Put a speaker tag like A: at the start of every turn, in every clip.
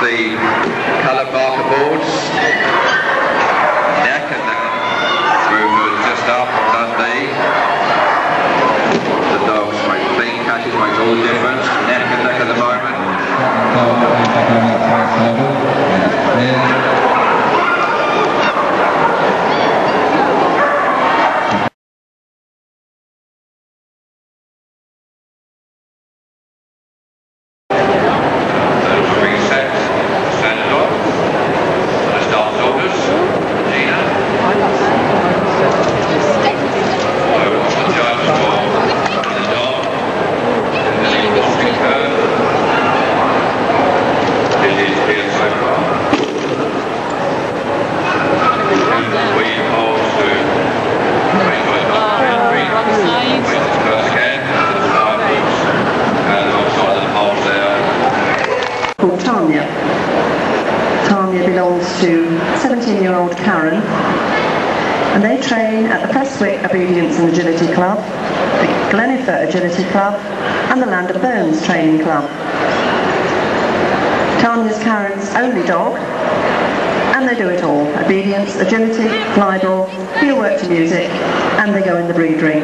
A: the colour marker boards. Neck and then through just up Dundee. The dog's weight clean catches makes all the difference. Neck and neck at the moment. Reset, standard on. The start orders. Gina. So what's the judge for the dog? And then he walking curve. It is here so far. And we hold to make sure it's not entry. Wait this first scan. The start boots. And also the holes there.
B: called Tanya. Tanya belongs to 17-year-old Karen, and they train at the Prestwick Obedience and Agility Club, the Glenifer Agility Club, and the Land of Burns Training Club. Tanya's Karen's only dog, and they do it all. Obedience, agility, flyball, heel work to music, and they go in the breed ring.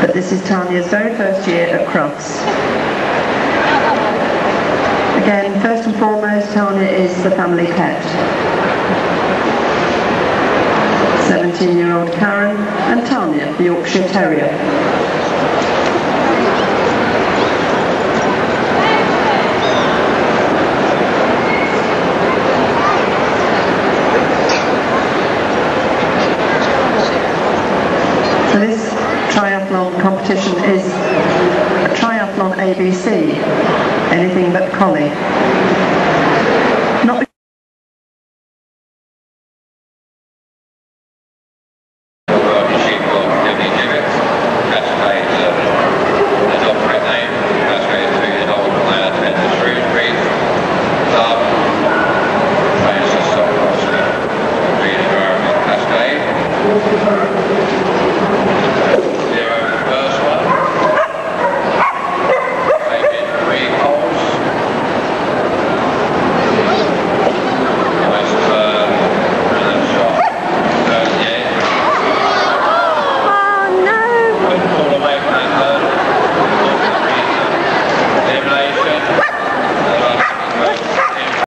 B: But this is Tanya's very first year at Crufts. First and foremost, Tanya is the family pet. 17-year-old Karen and Tanya, the Yorkshire Terrier. So this triathlon competition is a triathlon ABC anything but collie.